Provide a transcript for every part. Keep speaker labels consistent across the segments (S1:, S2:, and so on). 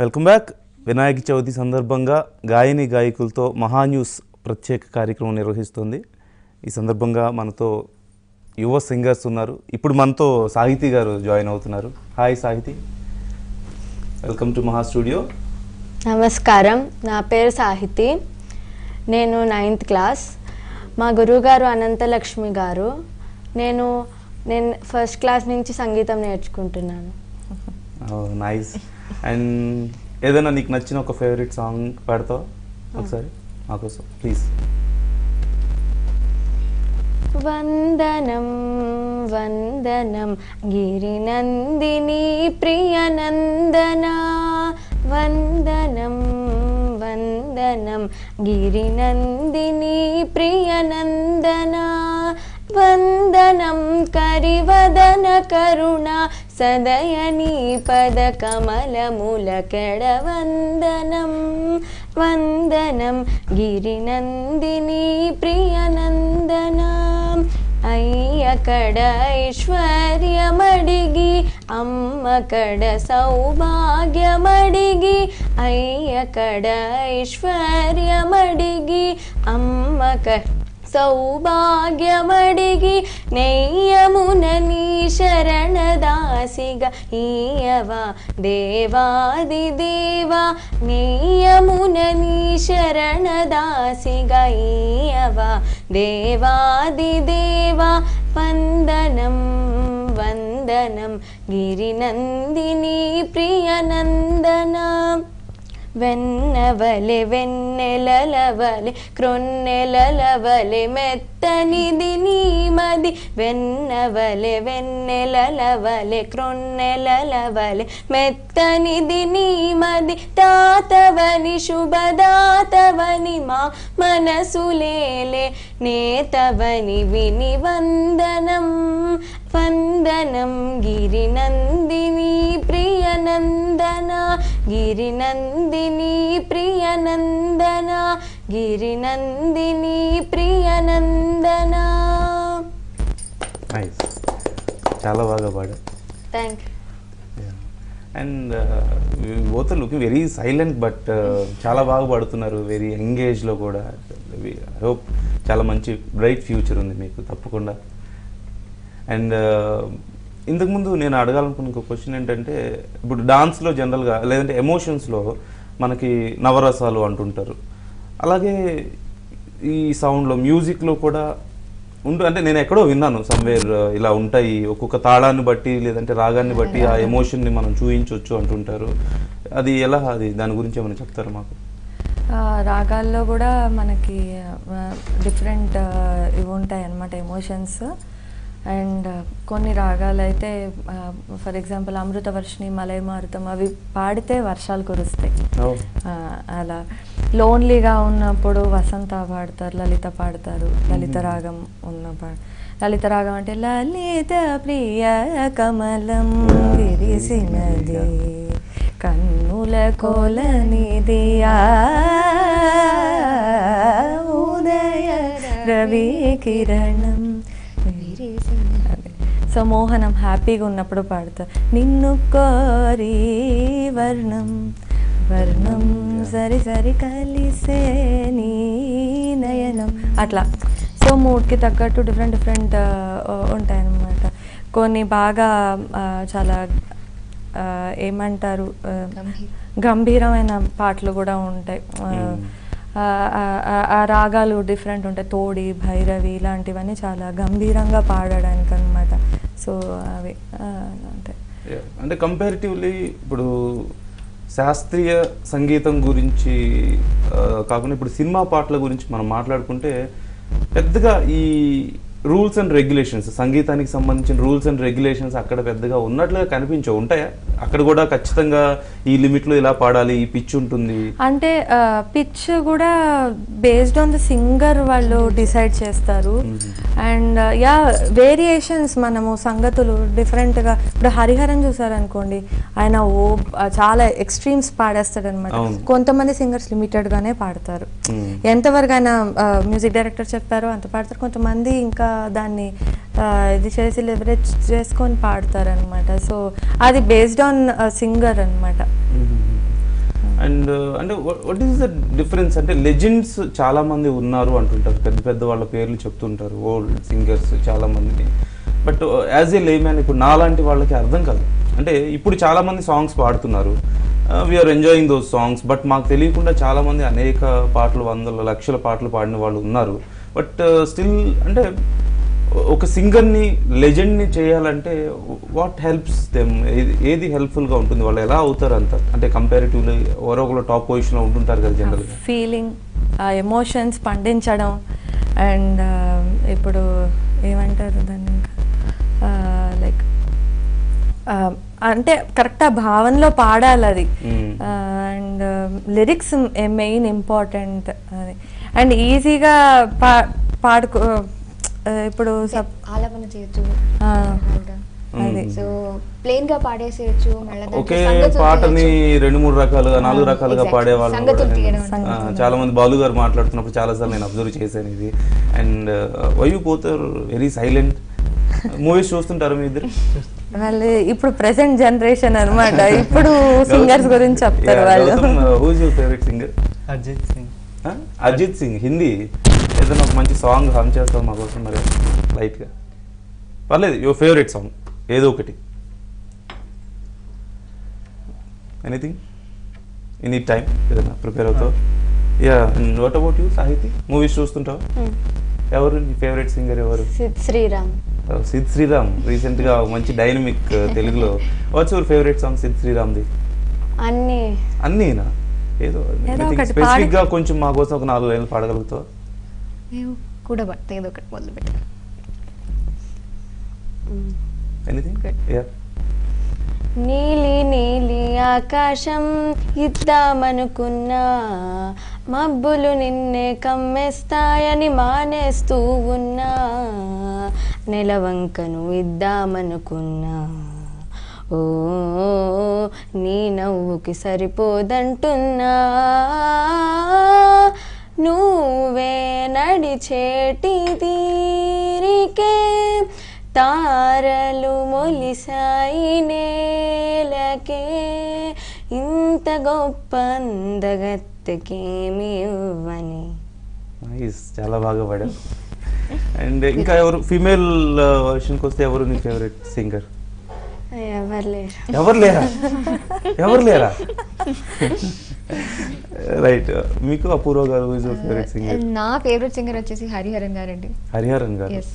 S1: Welcome back. Vinayaka Chavithi సందర్భంగా గాయని గాయకులతో మహాన్యూస్ ప్రత్యేక కార్యక్రమం నిర్వహిస్తుంది. ఈ సందర్భంగా మనతో యువ సింగర్స్ ఉన్నారు. ఇప్పుడు మనతో సాహితీ గారు జాయిన్ అవుతున్నారు. Hi Sahithi. Welcome to Maha studio.
S2: నమస్కారం. నా పేరు సాహితి. నేను నైన్త్ క్లాస్. మా గురువుగారు అనంతలక్ష్మి గారు. నేను నేను ఫస్ట్ క్లాస్ నుంచి సంగీతం నేర్చుకుంటున్నాను.
S1: నైస్. అండ్ ఏదైనా నీకు నచ్చిన ఒక ఫేవరెట్ సాంగ్ పాడతావు ఒకసారి మాకోసం ప్లీజ్
S2: వందనం వందనం గిరినందిని ప్రియనందనా? వందనం వందనం గిరినందిని ప్రియనందనా? వందనం కరివదన కరుణ సదయని పద కమలముల కెడవందనం వందనం గిరినందిని ప్రియనందనా. అయ్య కడ ఐశ్వర్యమడిగి అమ్మ కడ సౌభాగ్యమడిగి అయ్య కడ ఐశ్వర్యమడిగి అమ్మ కడ సౌభాగ్యమడిగి నెయ్యమున నీ శరణదాసిగా ఈయవా దేవాది దేవా నెయ్యమున నీ శరణదాసిగా ఈయవా దేవాది దేవా వందనం వందనం గిరినందిని ప్రియనందన వెన్నవలె వెన్నెలవలె క్రొన్నెలవలె మెత్తనిది నీమది వెన్నవలె వెన్నెలవలె క్రొన్నెలవలె మెత్తనిది నీమది తాతవని శుభదాతవని మా మనసులేలే నేతవని విని వందనం. వందనం గిరినందిని ప్రియనందన గిరినందిని ప్రియనందన గిరినందిని ప్రియనందన.
S1: నైస్ చాలా బాగా పాడా
S2: thank you
S1: and both looking very silent but చాలా బాగా పాడుతున్నారు. వెరీ ఎంగేజ్లో కూడా. ఐ హోప్ చాలా మంచి బ్రైట్ ఫ్యూచర్ ఉంది మీకు. తప్పకుండా అండ్ ఇంతకుముందు నేను అడగాలనుకున్న ఇంకో క్వశ్చన్ ఏంటంటే ఇప్పుడు డాన్స్లో జనరల్గా లేదంటే ఎమోషన్స్లో మనకి నవరసాలు అంటుంటారు. అలాగే ఈ సౌండ్లో మ్యూజిక్లో కూడా ఉండు అంటే నేను ఎక్కడో విన్నాను సమ్వేర్ ఇలా ఉంటాయి ఒక్కొక్క తాళాన్ని బట్టి లేదంటే రాగాన్ని బట్టి ఆ ఎమోషన్ని మనం చూయించవచ్చు అంటుంటారు. అది ఎలా అది దాని గురించి ఏమైనా చెప్తారా మాకు?
S3: రాగాల్లో కూడా మనకి డిఫరెంట్ ఇవి ఉంటాయి అన్నమాట ఎమోషన్స్ అండ్ కొన్ని రాగాలు అయితే ఫర్ ఎగ్జాంపుల్ అమృతవర్షిణి మలయమారుతం అవి పాడితే వర్షాలు కురుస్తాయి. అలా. లోన్లీగా ఉన్నప్పుడు వసంత పాడతారు లలిత పాడతారు లలిత రాగం ఉన్న పా లలిత రాగం అంటే లలిత ప్రియ కమలం విరిసినది. కన్నుల కోలనిది ఆ ఉదయ రవి కిరణం. సో మోహనం హ్యాపీగా ఉన్నప్పుడు పాడతా. నిన్ను కోరి వర్ణం వర్ణం సరి సరి కలిసే నీ నయనం. అట్లా. సో మూడ్కి తగ్గట్టు డిఫరెంట్ డిఫరెంట్ ఉంటాయన్నమాట. కొన్ని బాగా చాలా ఏమంటారు గంభీరమైన పాటలు కూడా ఉంటాయి. ఆ- ఆ రాగాలు డిఫరెంట్ ఉంటాయి. తోడి భైరవి ఇలాంటివన్నీ చాలా గంభీరంగా పాడడానికి అనమాట సో అవి. ఉంటాయి
S1: అంటే కంపారిటివ్లీ ఇప్పుడు శాస్త్రీయ సంగీతం గురించి కాకుండా ఇప్పుడు సినిమా పాటల గురించి మనం మాట్లాడుకుంటే పెద్దగా ఈ రూల్స్ అండ్ రెగ్యులేషన్స్ సంగీతానికి సంబంధించిన రూల్స్ అండ్ రెగ్యులేషన్స్ అక్కడ పెద్దగా ఉన్నట్లుగా కనిపించవు. ఉంటాయా? అక్కడ కూడా ఖచ్చితంగా ఈ లిమిట్లో ఇలా పాడాలి ఈ పిచ్ ఉంటుంది.
S3: అంటే పిచ్ కూడా బేస్డ్ ఆన్ ద సింగర్ వాళ్ళు డిసైడ్ చేస్తారు. అండ్ యా వేరియేషన్స్ మనము సంగతులు డిఫరెంట్గా ఇప్పుడు హరిహరన్ చూసారనుకోండి ఆయన ఓ చాలా ఎక్స్ట్రీమ్స్ పాడేస్తాడు అనమాట. కొంతమంది సింగర్స్ లిమిటెడ్గానే పాడతారు.
S1: Hmm.
S3: ఎంతవరకు ఆయన మ్యూజిక్ డైరెక్టర్ చెప్పారో అంత పాడతారు. కొంతమంది ఇంకా దాన్ని ఇది చేసి లెవరేజ్ చేసుకొని పాడతారు అనమాట సో అది బేస్డ్ ఆన్ సింగర్ అనమాట
S1: అండ్ అంటే వాట్ ఈస్ ద డిఫరెన్స్ అంటే లెజెండ్స్ చాలా మంది ఉన్నారు అంటుంటారు. పెద్ద పెద్ద వాళ్ళ పేర్లు చెప్తుంటారు. ఓల్డ్ సింగర్స్ చాలా మందిని బట్ యాజ్ ఏ లేమ్యాన్ ఇప్పుడు నాలాంటి వాళ్ళకి అర్థం కాదు. అంటే ఇప్పుడు చాలా మంది సాంగ్స్ పాడుతున్నారు we're enjoying those songs but మాకు తెలియకుండా చాలా మంది అనేక పాటలు వందల లక్షల పాటలు పాడిన వాళ్ళు ఉన్నారు. బట్ స్టిల్ uh, అంటే ఒక సింగర్ని లెజెండ్ని చేయాలంటే వాట్ హెల్ప్స్ దెమ్ ఏది హెల్ప్ఫుల్గా ఉంటుంది? వాళ్ళు ఎలా అవుతారు అంత? అంటే కంపారిటివ్లీ ఎవరో ఒకరు టాప్ పొజిషన్లో ఉంటుంటారు కదా జనరల్గా
S3: ఫీలింగ్ ఆ ఎమోషన్స్ పండించడం అండ్ ఇప్పుడు ఏమంటారు దాన్ని ఇంకా? లైక్ అంటే కరెక్ట్ ఆ భావనలో పాడాలి అది. అండ్ లిరిక్స్ మెయిన్ ఇంపార్టెంట్ అది. అండ్ ఈజీగా పా పాడుకో ఇప్పుడు
S4: ఆలాపన చేయొచ్చు. సో ప్లెయిన్గా పాడేసేయచ్చు
S1: ఒకే పాటని. రెండు మూడు రకాలుగా నాలుగు రకాలుగా. పాడే వాళ్ళు చాలా మంది బాలు గారు మాట్లాడుతున్నప్పుడు చాలా సార్లు నేను అబ్జర్వ్ చేశాను ఇది. And why you both very silent? Movies చూస్తుంటారు మీ ఇద్దరు?
S3: వాళ్ళు ఇప్పుడు ప్రెసెంట్ జనరేషన్ అన్నమాట. ఇప్పుడు సింగర్స్ గురించి చెప్తారు వాళ్ళు.
S1: Who's your favourite singer
S5: Arijit Singh.
S1: Ajit Singh Hindi? ఏదైనా ఒక మంచి సాంగ్ హమ్ చేస్తాం మా కోసం మరి లైట్గా పర్లేదు యువర్ ఫేవరెట్ సాంగ్ ఏదో ఒకటి. ఎనీథింగ్ ఎనీ టైం ఏదైనా ప్రిపేర్ అవుతావు? Ya what about you Sahithi movies చూస్తుంటావు. ఎవరు? నీ ఫేవరెట్ సింగర్ ఎవరు?
S2: సిద్ శ్రీరామ్
S1: సిద్ శ్రీరామ్ రీసెంట్గా మంచి డైనమిక్ తెలుగులో. What's your favourite song Sid శ్రీరామ్ది
S2: అన్నీ.
S1: అన్నీనా? ఏదో స్పెసిఫిక్గా కొంచెం మా కోసం ఒక నాలుగు లైన్లు పాడగలుగుతావు?
S4: మేము కూడా పడితే ఏదో ఒకటి మొదలు
S2: నీలి నీలి ఆకాశం ఇద్దామనుకున్నా మబ్బులు నిన్నే కమ్మేస్తాయని మానేస్తూ ఉన్నా నెలవంకను ఇద్దామనుకున్నా. ఓ నీ నవ్వుకి సరిపోదంటున్నా. నువ్వే నడిచేటి తీరికే తారలు మొలిసాయి నేలకే. ఇంత గొప్ప అందగత్తెకేమి ఇవ్వని.
S1: నైస్ చాలా బాగా పాడావు. అండ్ ఇంకా ఎవరు ఫీమేల్ వర్షన్కి వస్తే ఎవరు నీ ఫేవరెట్ సింగర్?
S2: ఎవరు లేరు.
S1: ఎవరు లేరా? ఎవరు లేరా? రైట్ మీకు అపూర్వ గారు ఫేవరెట్ సింగర్
S4: నా ఫేవరెట్ సింగర్ వచ్చేసి హరిహరన్ గారండి.
S1: హరిహరన్ గారు?
S4: Yes.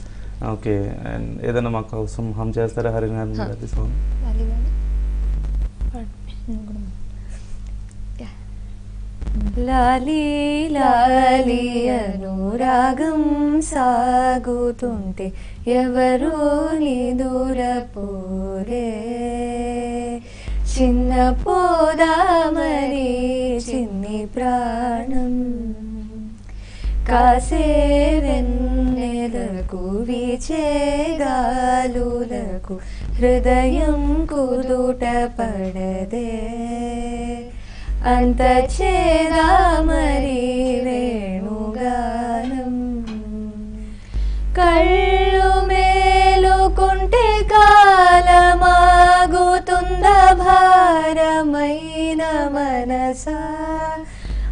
S1: ఓకే అండ్ ఏదైనా మా కోసం హమ్ చేస్తారా హరిహరన్ గారి? సాంగ్
S3: లాలి లాలి అనురాగం సాగుతుంటే ఎవరో నిదురపోరే చిన్న పోదా మరి చిన్ని ప్రాణం కాసే వెన్నెలకు వీచే గాలులకు హృదయం కుదుట పడదే అంత చేదా మరి వేణుగానం కళ్ళు మనసా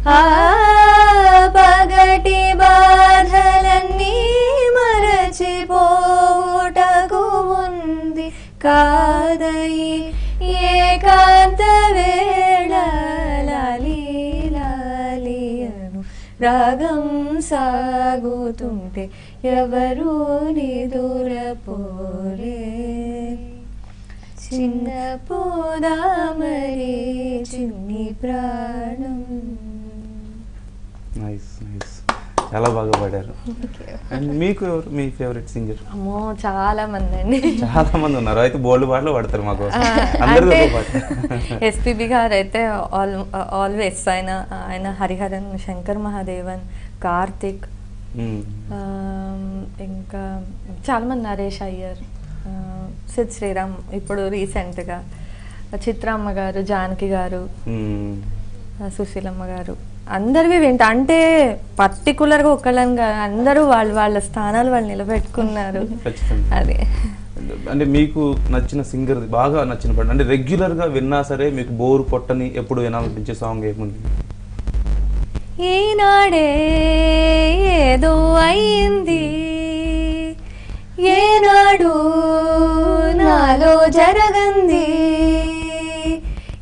S3: ఆ పగటి బాధలన్నీ మరచిపోటకు ఉంది కాదయి ఏకాంత వేళ లాలి లాలి అను రాగం సాగుతుంటే ఎవరు నిదురపోలే. చిన్న పోదా మరి చిన్ని ప్రాణం.
S1: నైస్ నైస్ చాలా బాగా పాడారు. అండ్ మీకు ఎవరు మీ ఫేవరెట్ సింగర్
S3: అమ్మో చాలా మంది అండి.
S1: చాలా మంది ఉన్నారు. అయితే బోల్డ్ పాటలు పాడతారు మాకు పాట.
S3: ఎస్పీబి గారు అయితే ఆల్ ఆల్వేస్ ఆయన ఆయన హరిహరన్ శంకర్ మహాదేవన్ కార్తిక్. ఆమ్, ఇంకా చాలా మంది నరేష్ అయ్యర్ సిద్ శ్రీరామ్ ఇప్పుడు రీసెంట్గా చిత్రమ్మ గారు జానకి గారు సుశీలమ్మ గారు. అందరివి వింటా. అంటే పర్టికులర్గా ఒకళ్ళని కాదు అందరూ వాళ్ళు వాళ్ళ స్థానాలు వాళ్ళు నిలబెట్టుకున్నారు. అది.
S1: అంటే మీకు నచ్చిన సింగర్ బాగా నచ్చిన పాట అంటే రెగ్యులర్గా విన్నా సరే మీకు బోర్ కొట్టని ఎప్పుడు వినాలనిపించే సాంగ్ ఏముంది?
S3: ఈనాడే ఏదో అయింది. ఏనాడు జరగంది.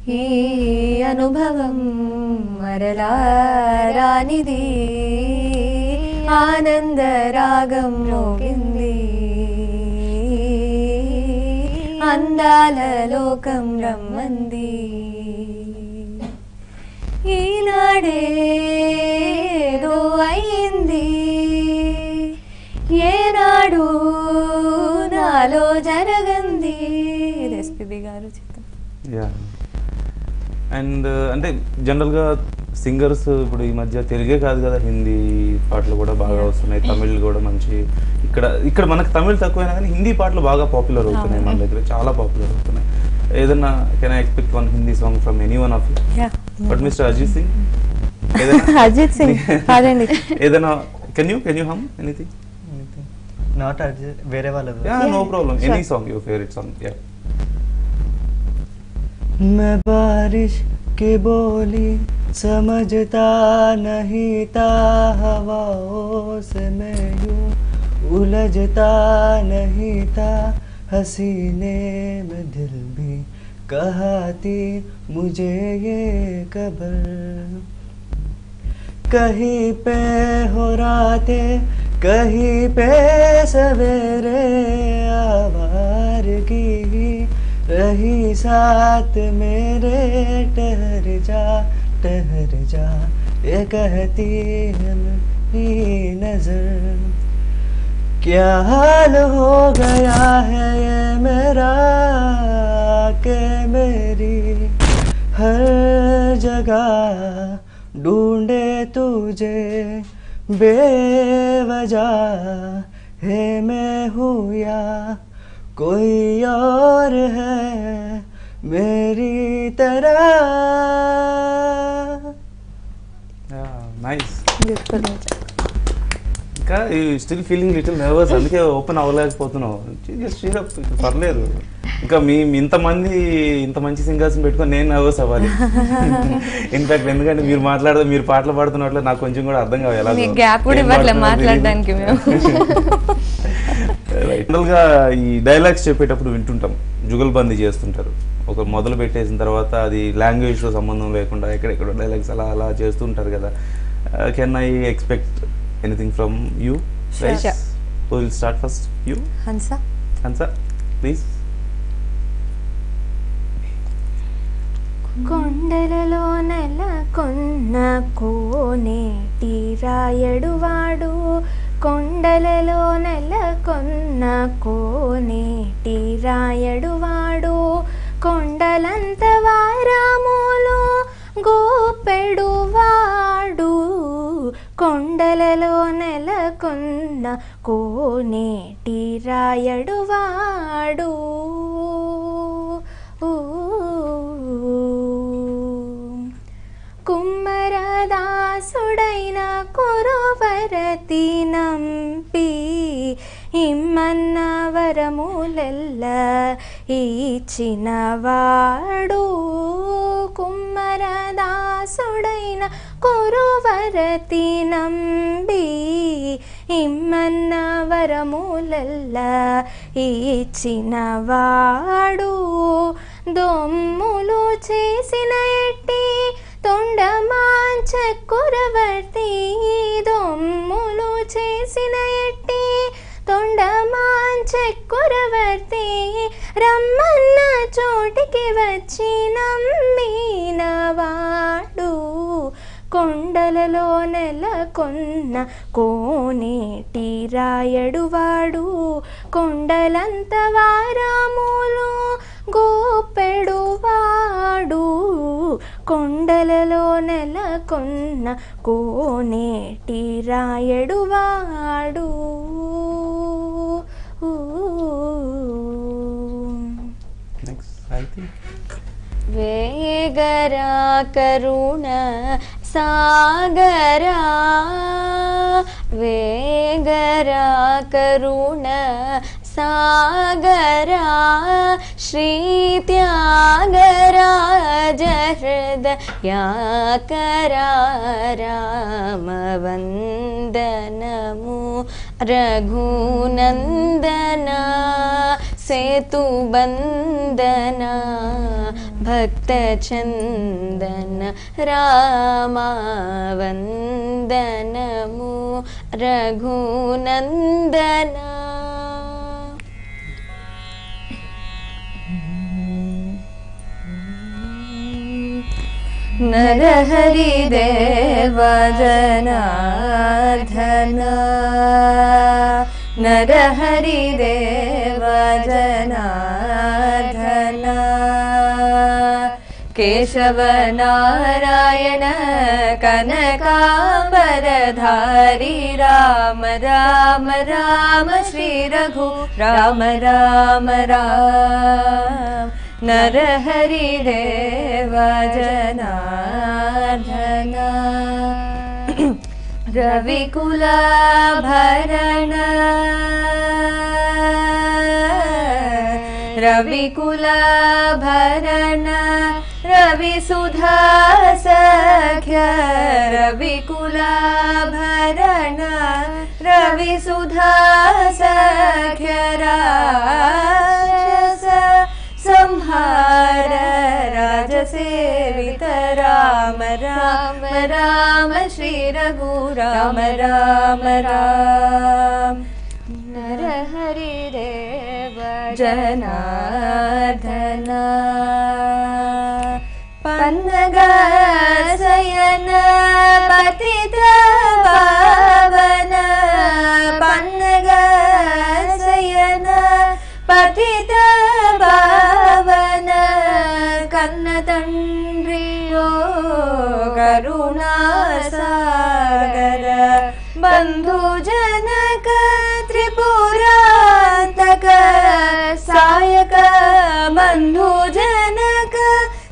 S3: ఈ అనుభవం మరలా రానిది. ఆనంద రాగం మోగింది. అందాల లోకం రమ్మంది. ఈనాడేదో అయింది. ఏనాడు నాలో జరగ ఎస్పీబి గారు చిత్తం
S1: యా అండ్ అంటే జనరల్గా సింగర్స్ ఇప్పుడు ఈ మధ్య తెలుగే కాదు కదా హిందీ పాటలు కూడా బాగా వస్తున్నాయి. తమిళ్ కూడా మంచి ఇక్కడ ఇక్కడ మనకు తమిళ్ తక్కువైనా కానీ హిందీ పాటలు బాగా పాపులర్ అవుతున్నాయి మన దగ్గర చాలా పాపులర్ అవుతున్నాయి. ఏదన్నా can I expect one Hindi song from any one of you but mister Ajit Singh
S3: Ajit Singh కాదండి
S1: ఏదైనా can you can you hum anything
S5: not urgent వేరే వాళ్ళది
S1: no problem any song your favourite song ya
S5: मैं बारिश के बोली, समझता नहीं था हवाओं से मैं यूँ उलझता नहीं था। हसीने में दिल भी कहती, मुझे ये खबर। कहीं पे हो रातें, कहीं पे सवेरे आवारगी रही साथ मेरे, ठहर जा ठहर जा। ये कहती है नज़र। क्या हाल हो गया है ये मेरा? के मेरी हर जगह ढूंढे तुझे। बेवजह है मैं हूँ या कोई और है मेरी तरह
S1: నైస్
S3: బ్యూటిఫుల్
S1: ఇంకా స్టిల్ ఫీలింగ్ లిటిల్ నర్వస్ అందుకే ఓపెన్ అవ్వలేకపోతున్నావు జస్ట్ షీరప్ పర్లేదు ఇంకా మీ ఇంతమంది ఇంత మంచి సింగర్స్ పెట్టుకొని నేను నర్వస్ అవ్వాలి ఇన్ఫాక్ట్ ఎందుకంటే మీరు మాట్లాడదు మీరు పాటలు పాడుతున్నట్లు నాకు కొంచెం కూడా అర్థం కావాలి ఎలా
S3: మీకు gap కూడా
S1: ఏం
S3: ఇవ్వట్లే
S1: పాడుతున్నారో
S3: మాట్లాడడానికి మేము.
S1: జనరల్గా ఈ డైలాగ్స్ చెప్పేటప్పుడు వింటుంటాం. జుగల్బందీ చేస్తుంటారు. ఒక మొదలు పెట్టేసిన తర్వాత అది లాంగ్వేజ్తో సంబంధం లేకుండా ఎక్కడెక్కడ డైలాగ్స్ అలా అలా చేస్తుంటారు కదా. Can I expect anything
S3: from you.
S1: Will start first you
S3: Hamsa
S1: Hamsa please
S6: కొండలలో నెలకొన్న కోనేటి రాయడువాడు కొండలలో నెలకొన్న కోనేటి రాయడువాడు కొండలంత వారాములు గోపెడువాడు కొండలలో నెలకొన్న కోనేటి రాయడువాడు కుమ్మరదాసుడైన కురో నంపి ఇమ్మన్న వరములెల్ల ఇచ్చినవాడు కుమ్మరదాసుడైన కురువరతి నంబి ఇమ్మన్న వరములెల్ల ఇచ్చినవాడు దొమ్ములు చేసిన ఎట్టి తొండమాంచ కురవర్తి దొమ్ములు చేసిన ఎట్టి. తొండమాంచ కురవర్తి రమ్మన్న చోటికి వచ్చి నమ్మినవాడు కొండలలో నెలకొన్న కోనేటి రాయడువాడు కొండలంత వారాములు గోపెడువాడు కొండలలో నెలకొన్న కోనేటి రాయడువాడు వేగరా కరుణ సాగరా. వేగరా కరుణ सागरा श्रीत्यागराज हृदयाकरा रामवन्दनमु रघुनन्दना सेतुबन्दना भक्तचन्दन रामावन्दनमु रघुनन्दना
S2: नरहरिदेव जनार्दना केशवनारायण कनकाम्बरधारी राम राम राम श्रीरघु राम राम राम नर हरि देव जनार्दन रविकुलाभरण। रविकुलाभरण। रवि रविकुलाभरण। रविसुधासख्यरा संहार राजसेवित राम राम राम श्री राम राम। राम
S4: नरहरिदेव
S2: जनार्दना। पन्नगसयन पतित पावन। पन्नगसयन पतित करुणासागर। बन्धुजनक त्रिपुरान्तक सायक बन्धुजनक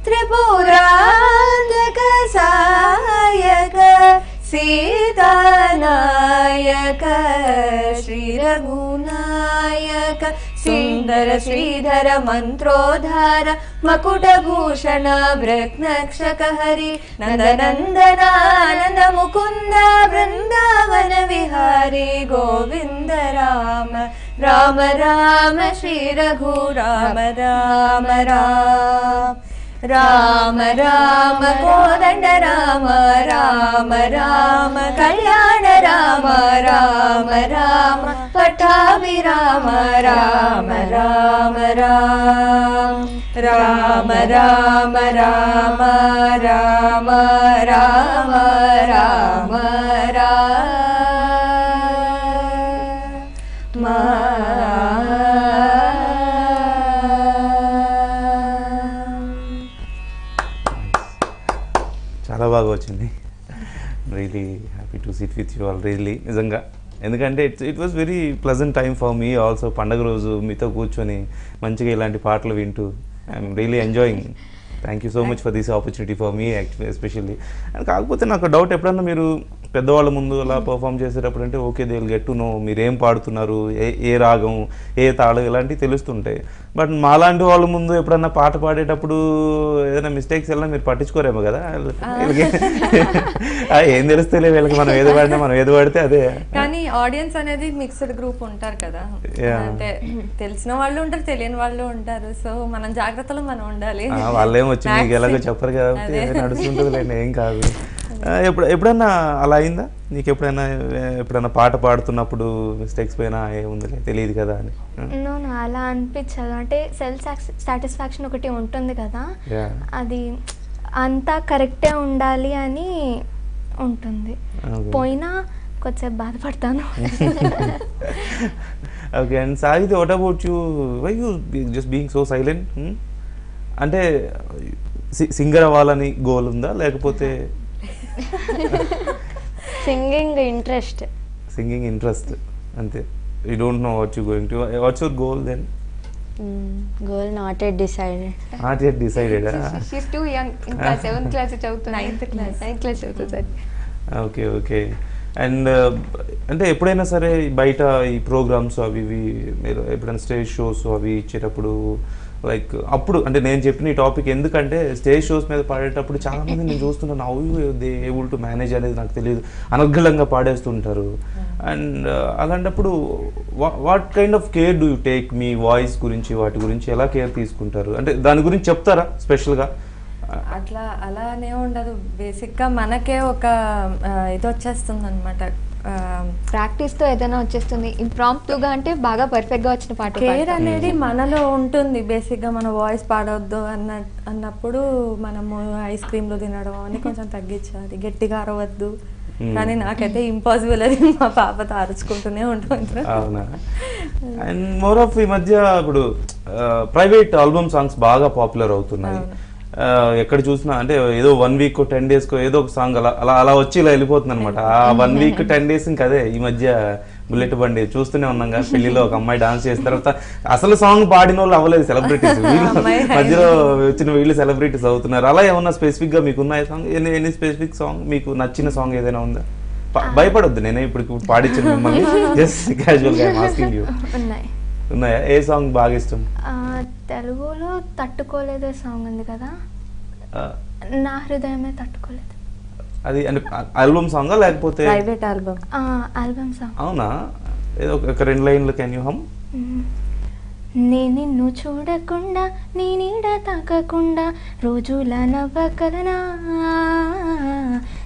S2: त्रिपुरान्तक सायक सीतानायक श्रीरघुनायक सुन्दर श्रीधर मन्त्रोद्धार मकुटभूषण भृग्नक्षक हरि नन्दनन्दनानन्द मुकुन्द वृन्दावन विहारी गोविन्द राम। राम राम श्रीरघु राम राम राम। राम राम कोदण्ड राम राम राम कल्याण राम राम राम पट्टाभिराम राम राम राम राम राम राम राम राम राम राम
S1: చాలా బాగా వచ్చింది really happy to sit with you all really నిజంగా ఎందుకంటే it's it was very pleasant time for me also పండగ రోజు మీతో కూర్చొని మంచిగా ఇలాంటి పాటలు వింటూ I'm really enjoying thank you so much for this opportunity for me especially and కాకపోతే నాకు డౌట్ ఎప్పుడన్నా మీరు పెద్దవాళ్ళ ముందు అలా పర్ఫామ్ చేసేటప్పుడు అంటే okay they will get to know మీరు ఏం పాడుతున్నారు? ఏ ఏ రాగం ఏ తాళం ఇలాంటివి తెలుస్తుంటాయి. బట్ మాలాంటి వాళ్ళ ముందు ఎప్పుడన్నా పాట పాడేటప్పుడు ఏదైనా మిస్టేక్స్ వెళ్ళినా మీరు పట్టించుకోరేమో కదా? ఏం తెలుస్తేలే వీళ్ళకి మనం ఏది పాడినా మనం ఏది పాడితే అదే.
S2: కానీ ఆడియన్స్ అనేది మిక్స్డ్ గ్రూప్ ఉంటారు కదా. అంటే తెలిసిన వాళ్ళు ఉంటారు తెలియని వాళ్ళు ఉంటారు. సో మనం జాగ్రత్తలో మనం ఉండాలి.
S1: వాళ్ళేం వచ్చి మీకు ఎలాగో చెప్పరు కదా. నడుస్తుంటుంది ఏం కాదు. ఎప్పుడు ఎప్పుడన్నా అలా అయిందా? నీకు ఎప్పుడైనా ఎప్పుడైనా పాట పాడుతున్నప్పుడు మిస్టేక్స్ పోయినా ఏముందిలే తెలియదు కదా అని.
S6: నో నో అలా అనిపించదు. అంటే సెల్ఫ్ సాటిస్ఫాక్షన్ ఒకటి ఉంటుంది కదా. అది అంతా కరెక్టే ఉండాలి అని ఉంటుంది. పోయినా కొద్దిసేపు బాధపడతాను.
S1: ఓకే అండ్ సాగితే what about you why you just being so silent అంటే సింగర్ అవ్వాలని గోల్ ఉందా? లేకపోతే
S6: సింగింగ్ ఇంట్రెస్ట్
S1: సింగింగ్ ఇంట్రెస్ట్ అంతే. You don't know what you going to what's your goal then
S6: goal not at decided
S1: not yet decided
S4: she's too young ఇంకా seventh class చదువుతుంది
S2: Ninth class.
S4: Ninth class చదువుతుంది sir
S1: okay okay and అంటే ఎప్పుడైనా సరే బయట ఈ programmes అవి ఇవి మీరు ఎప్పుడైనా స్టేజ్ షోస్ అవి ఇచ్చేటప్పుడు లైక్ అప్పుడు అంటే నేను చెప్పిన ఈ టాపిక్ ఎందుకంటే స్టేజ్ షోస్ మీద పాడేటప్పుడు చాలా మంది నేను చూస్తున్నాను how they able to manage అనేది నాకు తెలియదు అనర్గళంగా పాడేస్తుంటారు. అండ్ అలాంటప్పుడు what kind of care do you take me voice గురించి వాటి గురించి ఎలా కేర్ తీసుకుంటారు? అంటే దాని గురించి చెప్తారా స్పెషల్గా
S3: అట్లా అలానే ఉండదు. బేసిక్గా మనకే ఒక ఆ, ఇది వచ్చేస్తుంది అనమాట
S4: ప్రాక్టీస్తో ఏదైనా వచ్చేస్తుంది. ఇంప్రాంప్టుగా అంటే బాగా పర్ఫెక్ట్గా వచ్చిన పాట
S3: కేర్. అనేది మనలో ఉంటుంది. బేసిక్గా మన వాయిస్ పాడవద్దు అన్న అన్నప్పుడు మనము ఐస్ క్రీమ్లు తినడం అని కొంచెం తగ్గించాలి. గట్టిగా అరవద్దు. కానీ నాకైతే ఇంపాసిబుల్ అది మా పాపతో అరుచుకుంటూనే ఉంటుంది
S1: అవునా? అండ్ మోర్ ఆఫ్ ఈ మధ్య ఇప్పుడు ప్రైవేట్ ఆల్బమ్ సాంగ్స్ బాగా పాపులర్ అవుతున్నాయి. ఎక్కడ చూసినా అంటే ఏదో వన్ వీక్ టెన్ డేస్ కో ఏదో ఒక సాంగ్ అలా అలా అలా వచ్చి ఇలా వెళ్ళిపోతుంది అనమాట ఆ వన్ వీక్ టెన్ డేస్ ఇంకా అదే ఈ మధ్య బుల్లెట్ బండి చూస్తూనే ఉన్నాం కదా పెళ్ళిలో ఒక అమ్మాయి డాన్స్ చేసిన తర్వాత అసలు సాంగ్ పాడిన వాళ్ళు అవ్వలేదు సెలబ్రిటీస్
S3: అమ్మాయి
S1: మధ్యలో వచ్చిన వీళ్ళు సెలబ్రిటీస్ అవుతున్నారు. అలా ఏమన్నా స్పెసిఫిక్గా మీకు ఉన్నాయి song any any specific song మీకు నచ్చిన సాంగ్ ఏదైనా ఉందా? భయపడొద్దు నేనే ఇప్పుడు ఇప్పుడు పాడించిన మిమ్మల్ని. జస్ట్ క్యాజువల్గా ఆస్కింగ్ యూ
S2: ఉన్నాయి.
S1: ఉన్నాయా? ఏ సాంగ్ బాగా ఇష్టం?
S2: తెలుగులో తట్టుకోలేదే సాంగ్ ఉంది కదా. నా హృదయమే తట్టుకోలేదు.
S1: అది అంటే ఆల్బమ్ సాంగా లేకపోతే?
S3: ప్రైవేట్ ఆల్బమ్
S2: ఆల్బమ్ సాంగ్
S1: అవునా? ఏదో ఒక- ఒక రెండు లైన్లు కెన్ యూ హమ్
S2: నే నిన్ను చూడకుండా నీ నీడ తాకకుండా రోజుల నవ్వగలనా?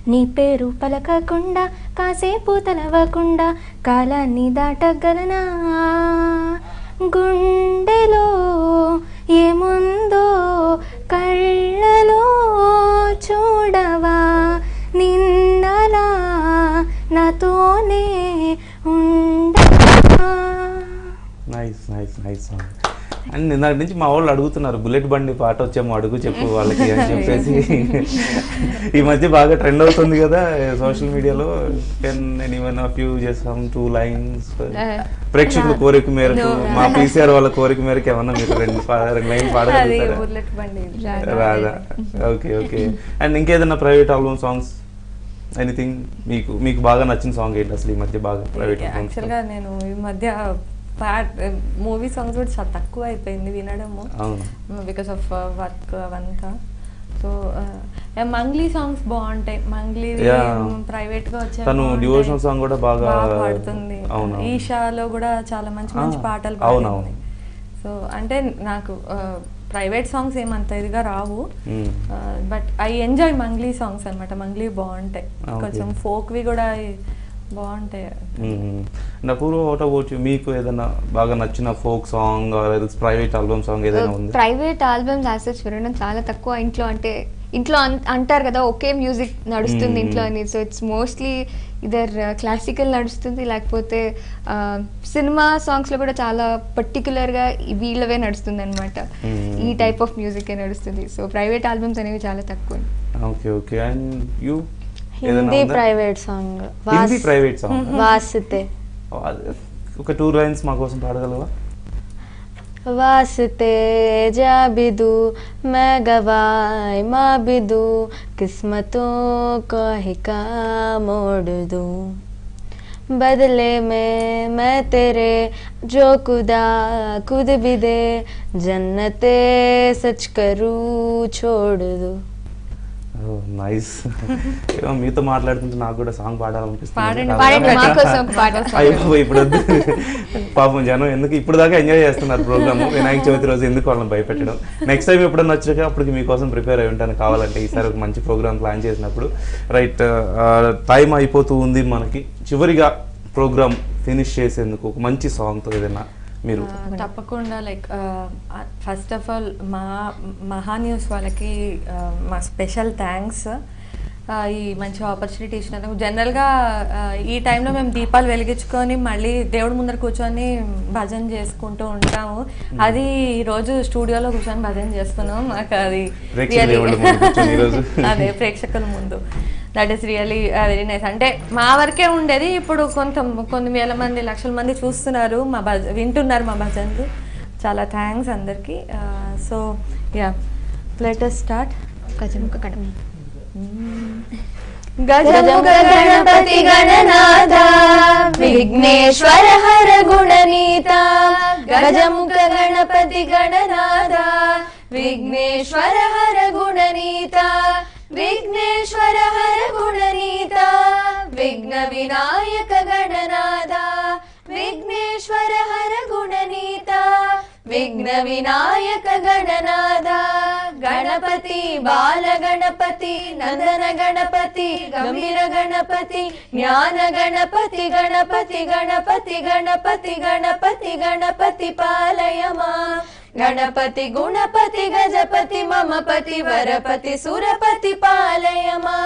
S2: నీ పేరు పలకకుండా కాసేపు తలవకుండా కాలాన్ని దాటగలనా? గుండెలో ఏముందో కళ్ళలో చూడవా? నిన్నలా నాతోనే ఉండ
S1: nice nice nice song and నిన్నటి నుంచి మా వాళ్ళు అడుగుతున్నారు బుల్లెట్ బండి పాట వచ్చేమో అడుగు చెప్పు వాళ్ళకి అని చెప్పేసి. ఈ మధ్య బాగా ట్రెండ్ అవుతుంది కదా సోషల్ మీడియాలో కెన్ ఎనీవన్ ఆఫ్ యూ చేసాం టూ లైన్స్ ప్రేక్షకుల కోరిక మేరకు మా పీసీఆర్ వాళ్ళ కోరిక మేరకు ఏమన్నా మీరు రెండు లైన్ పాడగలుగుతారా?
S3: బుల్లెట్ బండి
S1: రాదా? Okay okay. అండ్ ఇంకేదైనా ప్రైవేట్ ఆల్బమ్ సాంగ్స్ ఎనీథింగ్ మీకు మీకు బాగా నచ్చిన సాంగ్ ఏంటి అసలు ఈ మధ్య బాగా ప్రైవేట్
S3: యాక్చువల్గా నేను ఈ మధ్య పాట మూవీ సాంగ్స్ కూడా చాలా తక్కువ అయిపోయింది వినడము. బికాస్ ఆఫ్ వర్క్ అవంతా. సో మంగ్లీ సాంగ్స్ బాగుంటాయి. మంగ్లీ. ప్రైవేట్గా వచ్చే
S1: తను devotional song కూడా బాగా-
S3: పాడుతుంది. ఈషాలో కూడా చాలా మంచి మంచి పాటలు పాడింది. సో అంటే నాకు ప్రైవేట్ సాంగ్స్ ఏమంత ఇదిగా రావు. But I enjoy Mangli songs అన్నమాట. మంగ్లీ బాగుంటాయి. కొంచెం ఫోక్వి కూడా బాగుంటాయి
S1: నా పూర్వ వాట్ అబౌట్ యూ మీకు ఏదైనా బాగా నచ్చిన folk song private album song ఏదైనా ఉంది?
S4: ప్రైవేట్ ఆల్బమ్స్ యాసెస్ వినడం చాలా తక్కువ. ఇంట్లో అంటే ఇంట్లో అంటారు కదా ఒకే మ్యూజిక్ నడుస్తుంది. ఇంట్లో అని so it's mostly either classical నడుస్తుంది లేకపోతే సినిమా సాంగ్స్లో కూడా చాలా పర్టికులర్గా ఈ వీళ్ళవే నడుస్తుంది అనమాట. ఈ టైప్ ఆఫ్ మ్యూజిక్ నడుస్తుంది. సో ప్రైవేట్ ఆల్బమ్స్ అనేవి చాలా తక్కువ.
S1: Okay okay. And you?
S2: Hindi private song
S1: Hindi private song
S2: వాసితే
S1: ఒక టూ లైన్స్ మా కోసం పాడగలవా
S2: वास्ते जा बिदू मैं गवाई माँ बिदू किस्मतों को हिका मोड़ दूँ बदले में मैं तेरे जो खुदा खुद भी दे जन्नते सच करूँ छोड़ दूँ
S1: నైస్. మీతో మాట్లాడుతుంటే నాకు కూడా సాంగ్ పాడాలనిపిస్తుంది. ఇప్పుడు పాపం జనం ఎందుకు ఇప్పుడు దాకా ఎంజాయ్ చేస్తున్నారు ప్రోగ్రామ్ వినాయక చవితి రోజు ఎందుకు వాళ్ళని భయపెట్టడం? నెక్స్ట్ టైం ఎప్పుడన్నా వచ్చాక అప్పటికి మీకోసం ప్రిపేర్ అయి ఉంటాను. కావాలంటే ఈసారి ఒక మంచి ప్రోగ్రామ్ ప్లాన్ చేసినప్పుడు. రైట్ టైం అయిపోతూ ఉంది మనకి. చివరిగా ప్రోగ్రామ్ ఫినిష్ చేసేందుకు ఒక మంచి సాంగ్తో ఏదైనా మీరు
S3: తప్పకుండా లైక్ ఫస్ట్ ఆఫ్ ఆల్ మా మహా న్యూస్ వాళ్ళకి మా స్పెషల్ థ్యాంక్స్ ఈ మంచి ఆపర్చునిటీ ఇచ్చినందుకు. జనరల్గా ఈ టైంలో మేము దీపాలు వెలిగించుకొని మళ్ళీ దేవుడి ముందర కూర్చొని భజన చేసుకుంటూ ఉంటాము. అది ఈ రోజు స్టూడియోలో కూర్చొని భజన చేస్తున్నాం. మాకు అది
S1: ఈరోజు.
S3: అదే ప్రేక్షకుల ముందు. That is really very nice అంటే మా వరకే ఉండేది. ఇప్పుడు కొంత కొన్ని వేల మంది లక్షల మంది చూస్తున్నారు మా భజ వింటున్నారు మా భజనలు. చాలా థ్యాంక్స్ అందరికీ. సో యా లెట్ స్టార్ట్
S4: గజముఖ కడమ
S2: గజముఖ గణపతి గణనాథ విఘ్నేశ్వర హర గుణనీత. గజముఖ గణపతి గణనాథ విఘ్నేశ్వర హర గుణనీత. विघ्नेश्वर हर गुणनीता विघ्न विनायक गणनादा विघ्नेश्वर हर गुणनीता विघ्न विनायक गणनादा गणपति बाल गणपति नन्दन गणपति गम्भीर गणपति ज्ञान गणपति गणपति गणपति गणपति गणपति गणपति पालय मा गणपति गुणपति गजपति मम पति वरपति सुरपति पालय मा।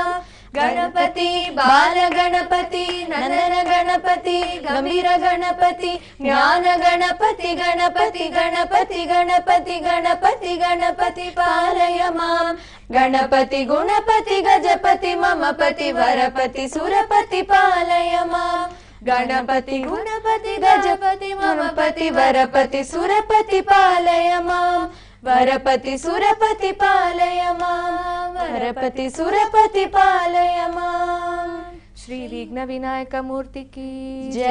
S2: गणपति बाल गणपति नन्दन गणपति गम्भीर गणपति ज्ञान गणपति गणपति गणपति गणपति गणपति गणपति पालय मा। गणपति गुणपति गजपति मम पति वरपति सुरपति पालय माम् గణపతి గుణపతి గజపతి మమపతి వరపతి సురపతి పాలయమా వరపతి సురపతి పాలయమా వరపతి సురపతి పాలయమా
S4: శ్రీ విఘ్న వినాయక మూర్తికి
S2: జై.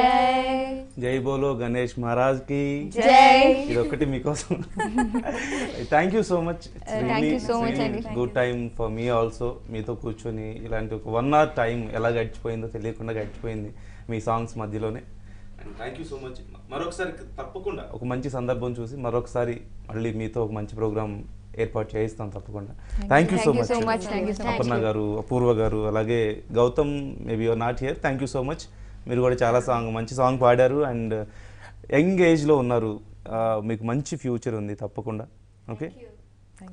S1: జై బోలో గణేష్ మహారాజ్కి
S2: జై
S1: ఇది ఒకటి మీకోసం
S4: thank you so much.
S1: Good time for me also మీతో కూర్చొని ఇలాంటి ఒక వన్ అవర్ టైం ఎలా గడిచిపోయిందో తెలియకుండా గడిచిపోయింది. మీ సాంగ్స్ మధ్యలోనే. And thank you so much మరొకసారి తప్పకుండా. ఒక మంచి సందర్భం చూసి మరొకసారి మళ్ళీ మీతో ఒక మంచి ప్రోగ్రామ్ ఏర్పాటు చేయిస్తాం తప్పకుండా.
S4: Thank you so much.
S1: Aparna garu Apoorva garu అలాగే Gautam maybe your not here thank you so much మీరు కూడా చాలా సాంగ్ మంచి సాంగ్ పాడారు. అండ్ యంగ్ ఏజ్లో ఉన్నారు. మీకు మంచి ఫ్యూచర్ ఉంది తప్పకుండా. ఓకే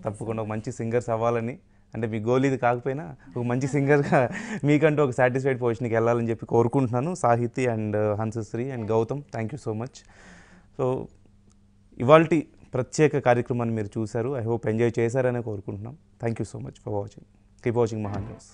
S1: తప్పకుండా ఒక మంచి సింగర్స్ అవ్వాలని అంటే మీ గోల్ ఇది కాకపోయినా ఒక మంచి సింగర్గా మీకంటూ ఒక సాటిస్ఫైడ్ పొజిషన్కి వెళ్ళాలని చెప్పి కోరుకుంటున్నాను. Sahithi and uh, Hamsasri and Gautam thank you so much so ఇవాల్టి ప్రత్యేక కార్యక్రమాన్ని మీరు చూశారు. ఐ హోప్ ఎంజాయ్ చేశారనే కోరుకుంటున్నాం. Thank you so much for watching keep watching Mahaa news